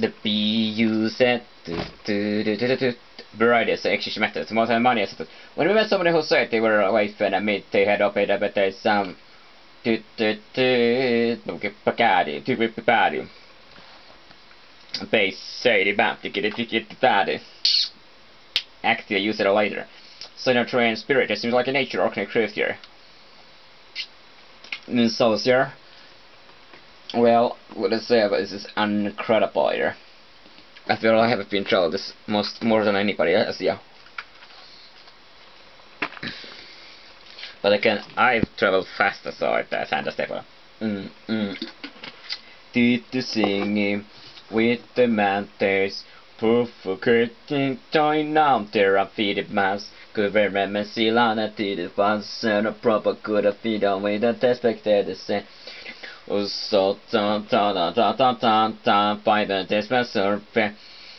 The BU set varieties extra methods. More than money. When we met somebody who said they were away from a mid, they had opened up at some Bacardi, Bacardi. Base say the band, to get it, to get the body. Actually, use it later. So no train spirit, it seems like a nature organic creature. Saucier. Well, what I say about this is incredible here. I feel I have been traveled this most more than anybody else, yeah. But again, I've traveled faster, so that's understandable. Mm mm. Did the singing with the mantis, Puffucutting join now there are feeded. Good remember Silana did it once and a proper good feed on with the spectator say. So ta ta ta ta ta ta ta by the dispenser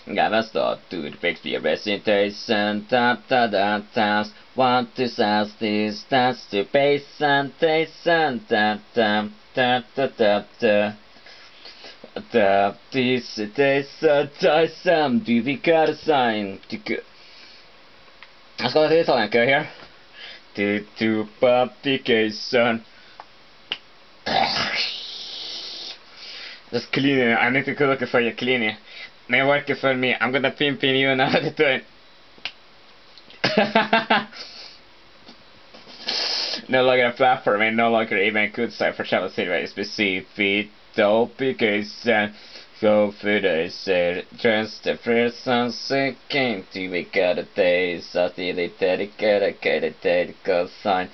Gava start to the recitation ta ta this that's base and taste and ta ta ta ta ta ta this uh do sign Let's go to this one go here to publication Just clean it. I need to go looking for you. Cleaning. May working for me. I'm gonna pimp in you another time. no longer a platform and no longer even good site for travel anyway specific application go for the ser just the first and second. To we got a day the dedicated. Dedicated sign.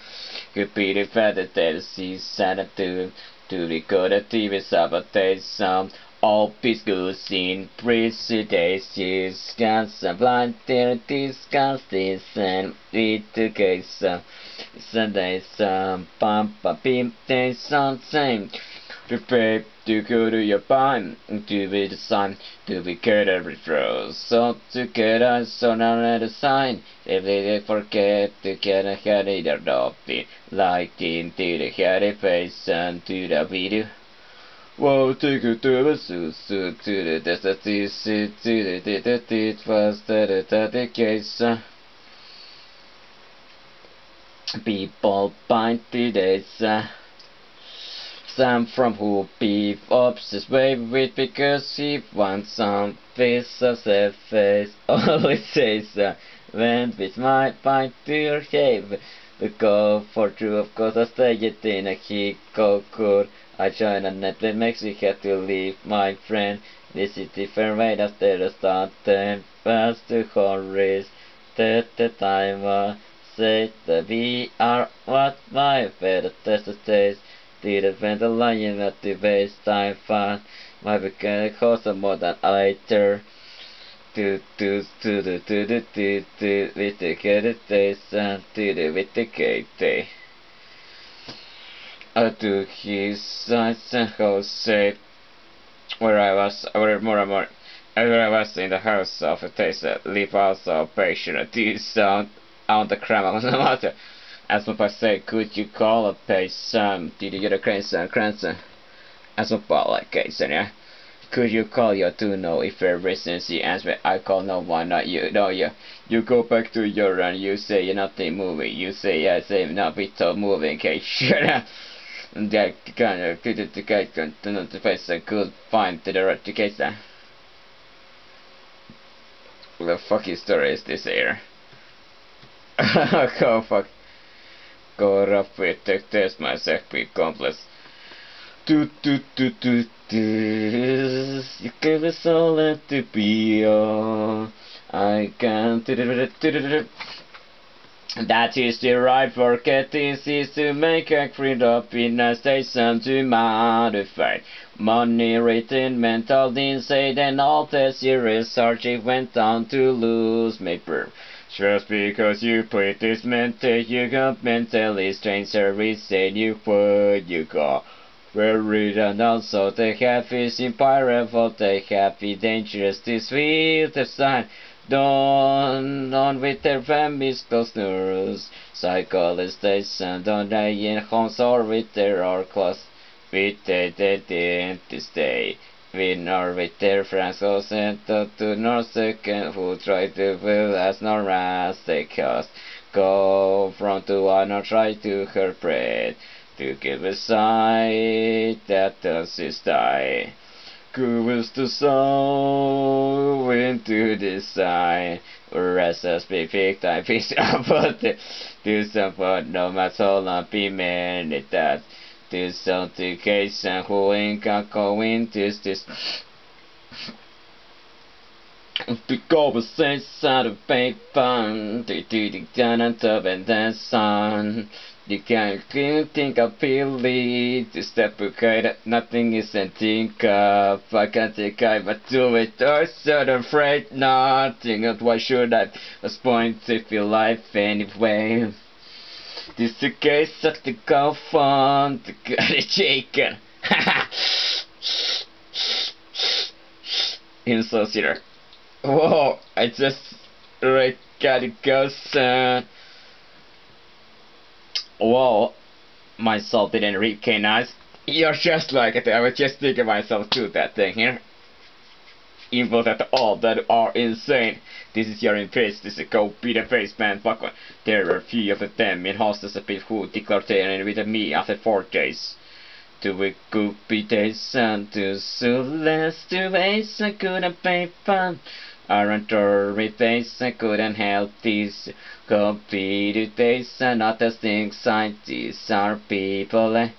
Could be the feather that season to to record a TV sabotage all peace in prejudices guns and blind their discuss this and with the case Sunday some pump a beam they sound same Prepare to go to your barn to be the sign to be good every throw so to get us so now at the sign if they forget to get a head of the light into the hairy face and to the video Whoa, take it to the suit, to the desert, to the desert, it the dedication. People bind to this. Uh, Some from who beef obsessed with because he wants some piece of their face. Always says, uh, when with my find to your shave. The go for true, of course, I stay it in a hikokur. I join a net that makes me have to leave my friend. This is different way after the start and fast to Horace. That the timer said that we are what my favorite test stays. Did event the lion at the base time fun. My mechanic cost more than later. Do do do do do do do do with the days and do the with the gate. I took his sights and Jose where I was where more and more where I was in the house of a taster leave also patient do sound on the crime on the matter. As my say, could you call a pay some did you get a grandson grandson? As my like Jason, yeah. Could you call your to know if your recency answer I call no one not you no you. You go back to your run you say nothing moving you say I say not be told moving okay shut up. That kind of good to get to face a good find to the education the fucking story is this here? Go fuck the test myself be complex. Do do do do do you give us all that to be all I can't. That is the right for getting is to make a creed up in a station to modify. Money written mental inside and all the serious archive went on to lose paper. Just because you put this mental you got mentally strange service and you put you got worried and also the happy is impossible the happy dangerous to sweet the sign Dawn on with their families close neurons. Psychologists and on in homes or with their or class. With the dentist day. We Norwich there France was sent up to Norsekin who tried to build as Norman's they cast. Go from to one or try to her bread to give a sight that does his die. Cools the soul into this side, or as a specific type is about to do some but no matter how lumpy man it does. Something case and who ain't got going to this the conversation out of paper, do do the gun and tub and then sun. You can't think of believe to step okay that nothing is a think of. I can't think I but do it or so afraid nothing of why should I was point to feel life anyway. This is the case of the to get it shaken. Insult theater. Whoa, I just right gotta go son. Whoa, myself didn't recognize. You're just like it. I was just thinking myself to that thing here. Info that all that are insane. This is your face. This is go be the face man fuck on. There were few of them in hostels a bit who declared they with me after four days. To we could be days and to so less to waste I couldn't pay fun. Aren't with days I couldn't help these competed days and not as things scientists are people eh?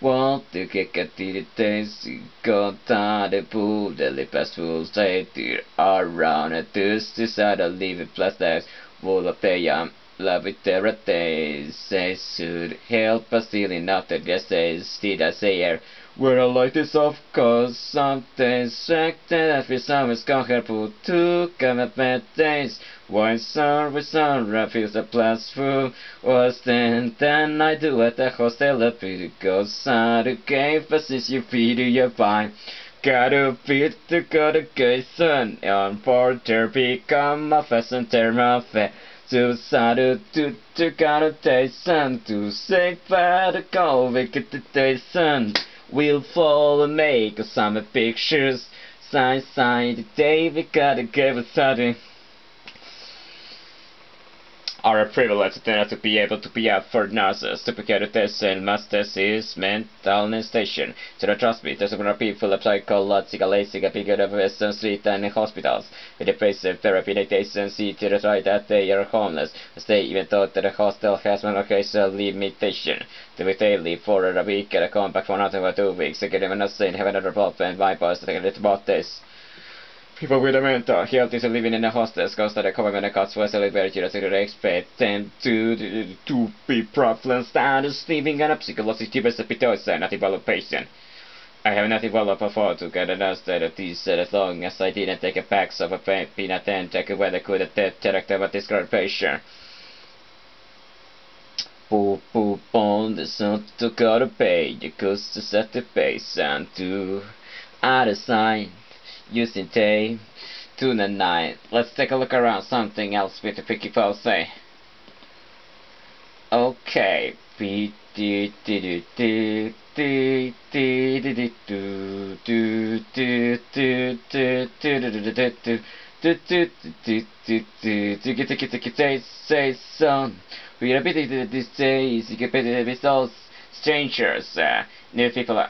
Quante che you si conta the pool, the lips will say tear around a thirsty side of living plastics, full of it Laviterate Say, should help us healing after this says did I say here Where I light is off? Cause and distracted as we summons conquer put to come at days why sorry, sorry, feels the plus full was then Then I do at the hostel at because sorry gave us is your video fine. Gotta fit to go to Gason on for therapy, come a fashion thermal fair. To side to to gotta taste and to say fair to go, we get the taste we'll follow make some pictures. Side side, David gotta give a sudden are a privilege to be able to be out for nurses to prepare this and masters is mental station. So the trust me, there's gonna be full of of Western Street and hospitals. The basic therapy they see to the right that they are homeless. As they even thought that the hostel has one occasional limitation. To be daily for a week and come back for another two weeks. Again, not saying have another problem. And my boss a little about this. People with a mental health is living in a hostels constantly commitment cuts facility where children expect them to, to be problems that is living and a psychological disability not develop patient. I have nothing developed a thought to get an answer of these as long as I didn't take a pack of a pain attempt take away the good attempt character of a discard patient. Poo poo pond the sun to go to pay, the cost to set the pace and to add a sign using day, tune and night. Let's take a look around something else with the Vicky Say, Okay. Say so. We repeated this day is strangers, uh, new people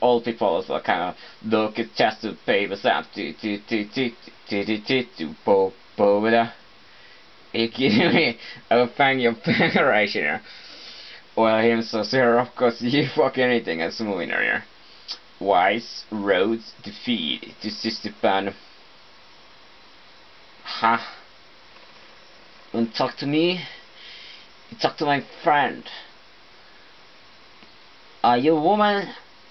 old people also kind of look at just to pay us up to to to to to to to to bo bo with a you me? I'll find your right here. Well him so sir of course you fuck anything as here. Wise roads to feed to sister pan Huh? Don't talk to me? Talk to my friend. Are you a woman?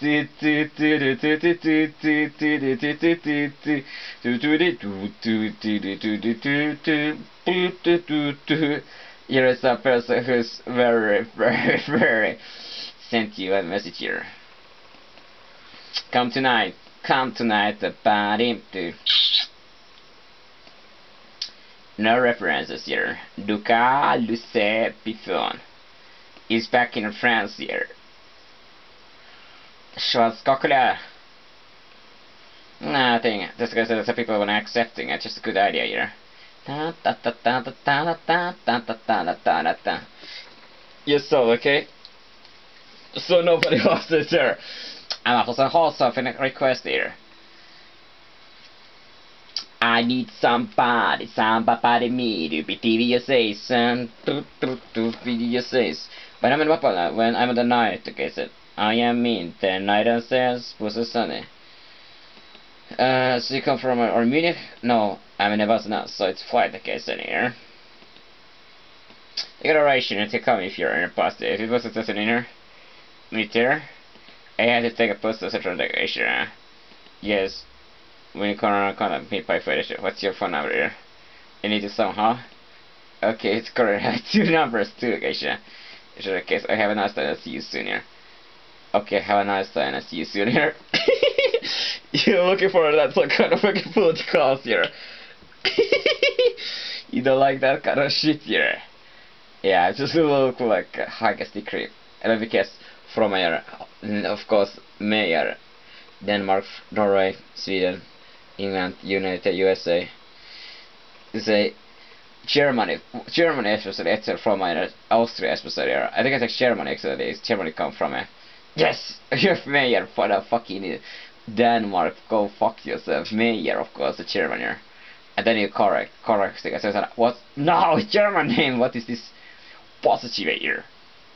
Here is a person who's very, very, very sent you a message here. Come tonight, come tonight, the party. No references here. Duca Luce Pifon is back in France here. Schwarzkockler. Nothing. Just because there's people when accepting it's just a good idea here. Yes, so okay. So nobody is there. And I also have something request here. I need somebody, somebody me to be TVSAs and do do do VDSAs. When I'm in Wapala, when I'm in the night, okay, so I am mean, the night says was a sunny. Uh, so you come from uh, Munich? No, I'm in a bus now, so it's flight, okay, so here. You got a ration to come if you're in a post. If it was a in here, meter, I had to take a post to central decoration. Yes, when you come around contact me by footage. What's your phone number here? You need to somehow? Okay, it's correct. I have two numbers too, okay, sure. Sure, okay, so I have a nice time. I'll see you soon here. Okay, have a nice day and I'll see you soon here. You're looking for that kind of fucking calls here. you don't like that kind of shit here. Yeah, just look like a haggisty creep. Because from here, of course, Mayor, Denmark, Norway, Sweden, England, United USA. Say Germany, Germany especially, from Austria especially. I think I think Germany actually. Germany come from a. Yes, you're mayor for the fucking Denmark. Go fuck yourself, mayor of course, the Germany. And then you correct, correct. I said, what? No, German name. What is this? Positive here.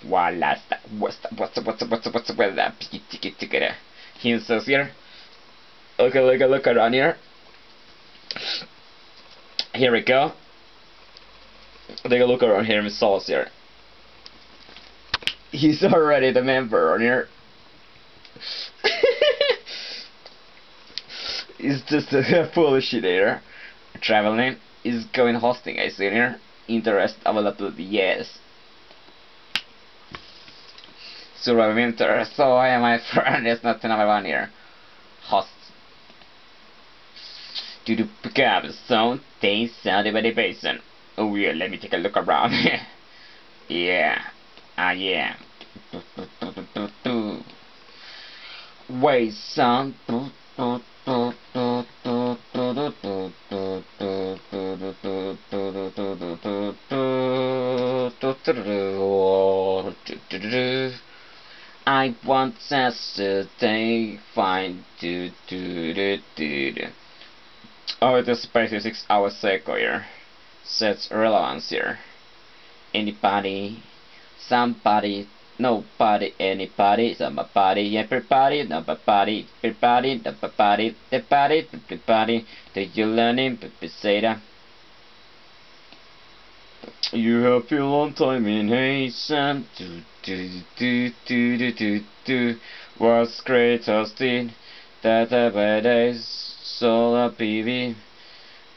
Voila, what's that? What's that? What's that? What's that? What's that? What's that? He says here. Okay, look, look around here. Here we go. Take a look around here in Sauce here. He's already the member on here. He's just a foolish shit here. Traveling is going hosting, I see here. Interest available, yes. Survive winter, so I am my friend, it's not the number one here. Host to the pick some things sounded by the basin. Oh yeah, let me take a look around. yeah, I am. Wait, son. I want yesterday, fine, do do do do do. Oh, it is 6 hours here. Sets relevance here. Anybody, somebody, nobody, anybody, somebody, everybody, nobody, everybody, nobody, everybody, everybody, did you learn it, that? You have a long time in Hasten, do do do do do do do, what's great as that the bad days, solar PV.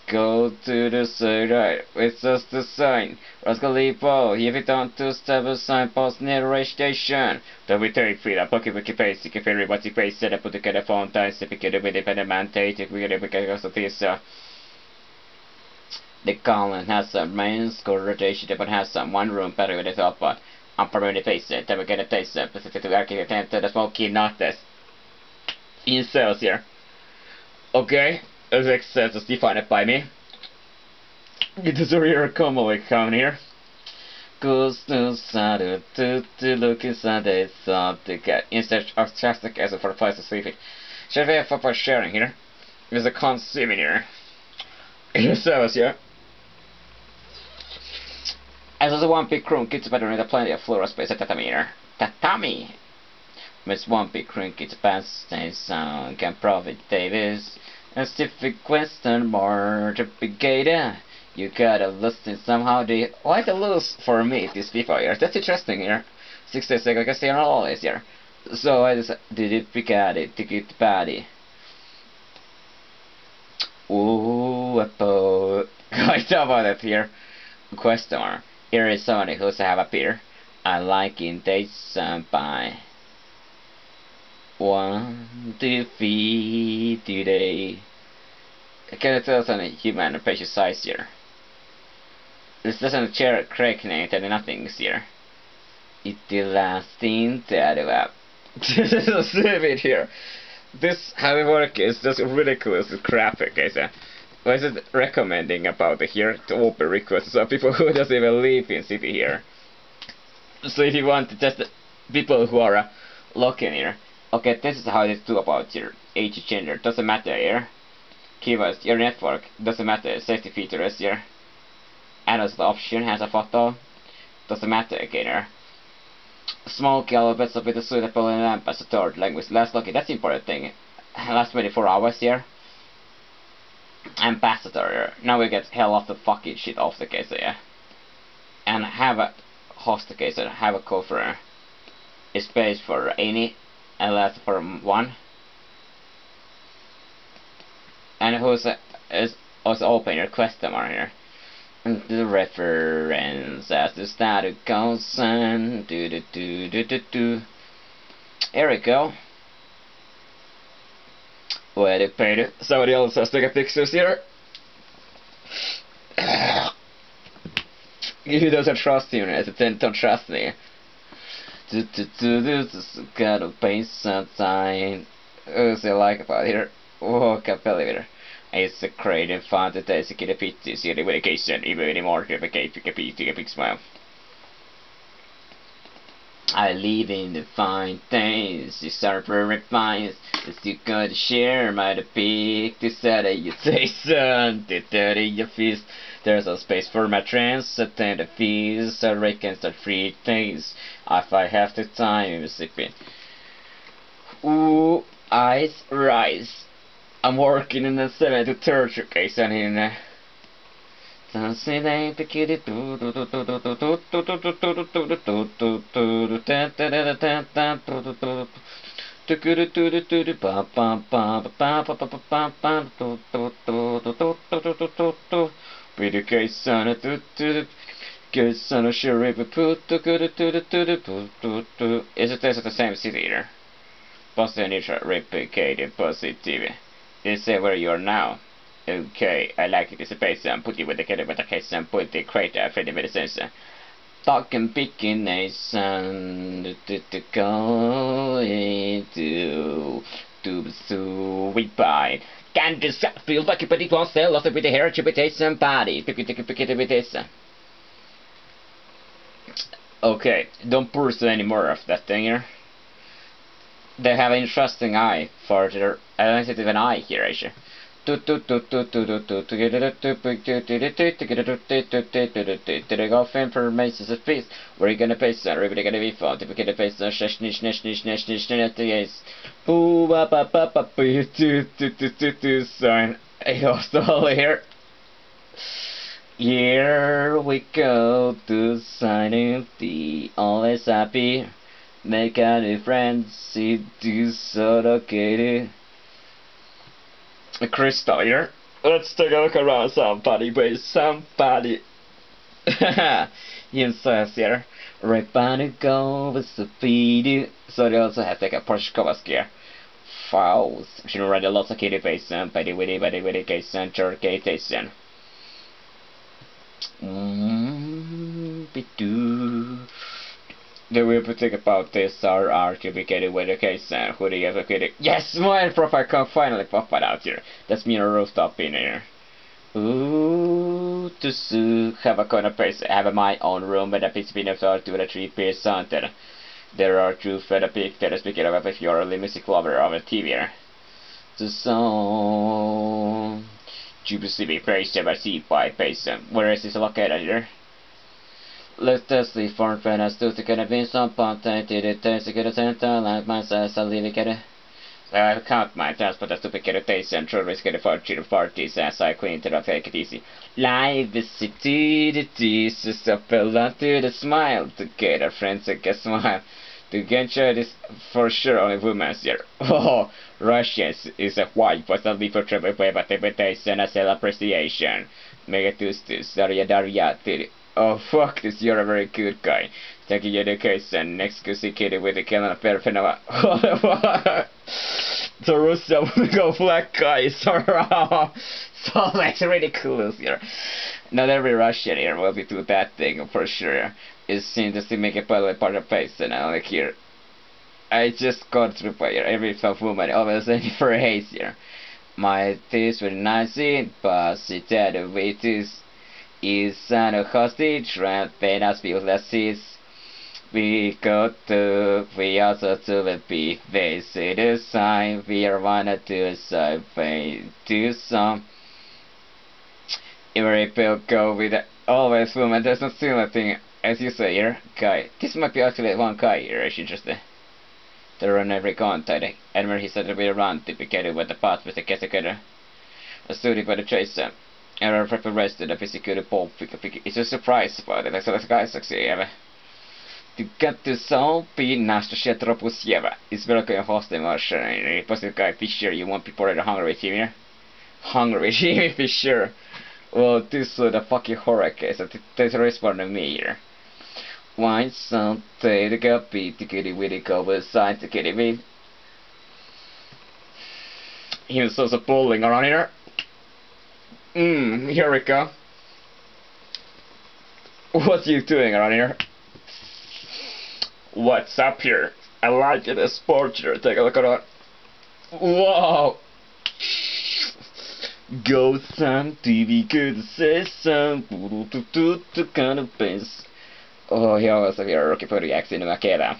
Go to the side with just the sign. Rascalipo, if you don't to step a sign post near race station. Don't be very free, a pocket wiki face, you can feel you face, set up put together phone times, if you get a bit independent man, take it, we get a bit of this, uh. The column has some main score rotation, but has some one room better with the top part. I'm probably face it, then we get a taste it, specific to architect, the smoky not this. In cells here. Okay, as access is defined by me. It is a real combo come here. Goes to Saturday to to look inside the get instead of traffic as for the place to sleep. Should we have for sharing here? There's a consuming here. It is service here. As a one big room, kids better need a plenty of floor space at tatami here. Tatami! Miss one big room, kids best sound can profit Davis. A specific question Brigade. You gotta listen somehow. They like a lose for me these people here. That's interesting here. Six days ago, I guess they are always here. So I just did it get the body. Ooh, a I talk about it here. Question mark. Here is somebody who's have a beer. I like in they by one, three, today. On a human patient size here? This doesn't share correctly any nothing here. It the last thing that up. this is a stupid here. This how it works is just ridiculous crap, okay, so what is it recommending about here to open requests of people who doesn't even live in city here. So if you want to test people who are uh, here, okay, this is how it do about your age gender, doesn't matter here. Keywords, your network, doesn't matter, safety features here. And also the option has a photo, doesn't matter again here. Small kilobits of it is suitable in ambassador language. Last look, that's important thing. Last 24 hours here. Ambassador. Now we get hell of the fucking shit off the case here. And have a host case have a a space for any and last for one. And who's is also open your question mark here the reference as the static goes and do do do do do do. Here we go. Where the painted. Somebody else has to take pictures here. he doesn't trust you, then don't trust me. Do do do this kind of pace sign. Who's it like about here? Oh, believe it. It's a great and fun to execute a pizza see the medication, even anymore to a cake, a pizza, a big smile. I live in the fine things, you start for refines, it's you got to share my the big to set you taste the dirty your feast. There's a space for my trance, attend the feast, so I can start free things if I have the time, sipping. Ooh, ice rise. I'm working in a cell to turn your case and in a dancing ain't the 73rd location in Education Good son of Sherry Is it the same city here? Positive neutral replicated positive you say where you are now. Okay, I like it. It's a place and put you with the kid with the case and put the crater for the medicines. Talking picking nation to go into to sweet pie. Can just feel like you put it on sale after with the hair it with this. Okay, don't pursue any more of that thing here they have an interesting eye for their I don't think sensitive an eye here actually. To go for information of peace. Where you gonna paste that? Everybody gonna be found. If we gonna paste that, shesh nish nish nish nish nish nish nish Boo ba ba ba ba boo do do do do do sign. Yo, still here. Here we go to signing the always happy. Make a new friend, see do so Katie. Crystal here. Let's take a look around somebody, please. Somebody. He says here. Right to go with the speed. So they also have like a Porsche Kowalski Files. Should write a lot of kitty face and by the witty by the witty case and jerk station. Mmm, the weird thing about this are archivicated with the case and who the evacuated. Yes, my profile can finally pop out here. That's me a rooftop in here. Ooh, to sue, have a corner place, have my own room with a piece of enough to the three piece center. There are two further pictures speaking of if you're a music lover of a TV. The song. Jubilee praise ever see by Payson. Where is this located here? Let us leave for Venice to get be some ponte to the taste to get a center like myself, I'll leave it. So I count my transport as to pick a taste and true risk it for cheer parties as I clean to the fake it easy. Live is city, the is a fella to the smile to get our friends to get smile. The Gensha is for sure only women's here. Oh, Russians is a white, but not before trouble by interpretation as an appreciation. Megatustus, Daria Daria, Oh fuck this, you're a very good guy. Thank you, education. Next, go see kitty with the cannon of Perfenova. the Russia will go black guys. Sorry. So really cool here. Not every Russian here will be do that thing for sure. It seems to make a part of face and I like here. I just got by here. Every self woman always looking for a haze here. My teeth very nice, but she said it is is an hostage they must be less we go to we also to the beat. They the sign we are wanted to so they do some. Every pill go with always woman there's not similar thing. As you say here guy. This might be actually one guy here I should just uh, there on every contact. He said to be around to be getting with the path with the Kesakura a study by the chaser Error preparation of physical pulp it's a surprise about it. That's what guys say. To get to zombie nästa sketter på. It's very good host the version. Plus the guy Fisher, you want people that are hungry him, Hungry him, Fisher. Well, this is the fucking horror case. Uh, there's a respawn of me here. Why something to go beat to get it with it go with side to get it with. He was also bowling around here. Mmm, here we go. What you doing around here? What's up here? I like it, a sport. Take a look it. Whoa! Go some TV good say some kind of bass. Oh, here was a pretty accent in Makeda.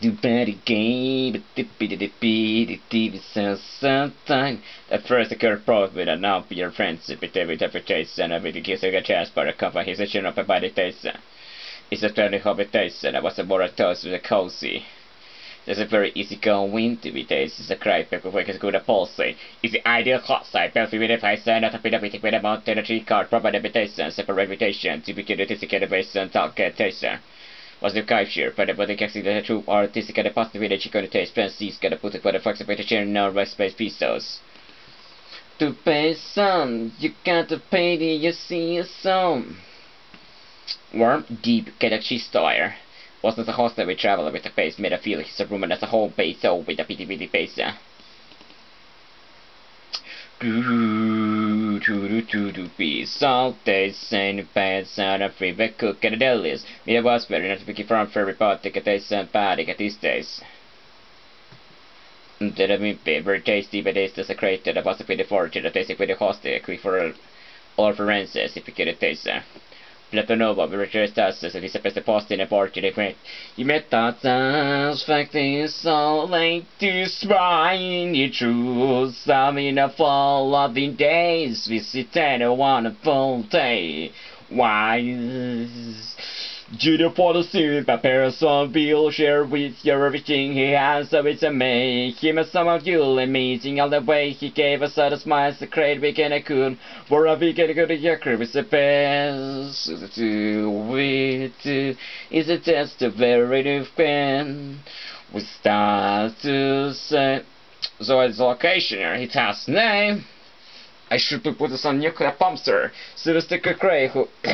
Do better game, but dippy dippy dippy sounds sometime. At first, occurred probably with a now be your friends, but every interpretation of it gives a chance for a cover his action of a body taste. It's a fairly habitation, I was a more toast with a cozy. There's a very easy going to be taste, it's a cry paper work is good at policy. It's the ideal hot side, both with a price and not a bit of it with a mountain, tree card, proper reputation, separate reputation, to be good at this based on talk, taste was the capture, but the actually the true artistic and positive that you're gonna taste Spency's gotta put it for the flexible to share no rest space pesos. To pay some, you gotta pay the you see some. Warm, deep, galaxy star. Wasn't the host that we travel with the face made a feel he's a room as a whole base so with a pity pity face. Do do do do be salted, and bad sound of free but cook the delis. Me was better not be from for report to get this and bad at these days. Instead of me very tasty but it's desecrated I was a possibility fortune that tasty with the host quick for all forensics if you get a taste. Platonova berättar att vissa bästa posten är bort till det You met that sounds faktiskt so late to spine You true some in the fall of the days Visited a wonderful day. Why Judah for the suit, but parents on Bill share with you everything he has, so it's a make him a some of you and meeting all the way he gave us the smiles, the great weekend I could, for a weekend go to your crib is the best, to to is a test of very new pen, we start to say, so it's location here, he has name, I should put this on nuclear pumpster, so the sticker gray who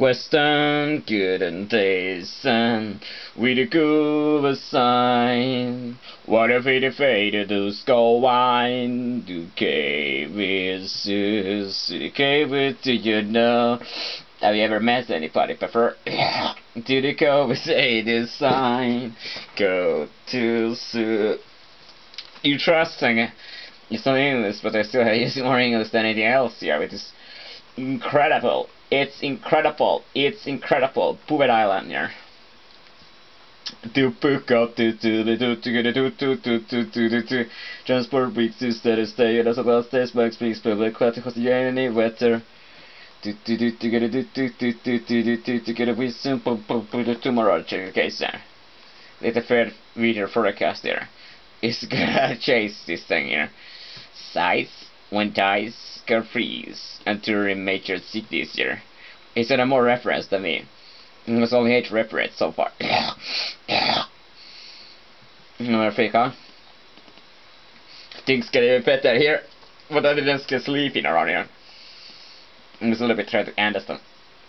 Western good and decent with a good sign. What if it faded to skull wine? Do cave is cave it do you know? Have you ever met anybody prefer to the go say this sign? Go to su you trusting it's not English but I still have using more English than anything else here which is incredible. It's incredible. It's incredible. Puvet Island here. Transport weeks to steady stay as well as this max speaks public you any weather to to to to get a do to to to to to to get a we simple tomorrow okay sir a fair reader forecast there is gonna chase this thing here size when dice can freeze and to major cities here. Is it a more reference than me? It was only eight reparates so far. Another fika. Things get even better here. But I didn't get sleeping around here. I'm just a little bit trying to understand.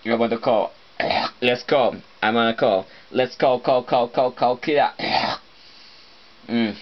I want to call. Let's go. I'm gonna call. Let's call, call, call, call, call, kid. Mm.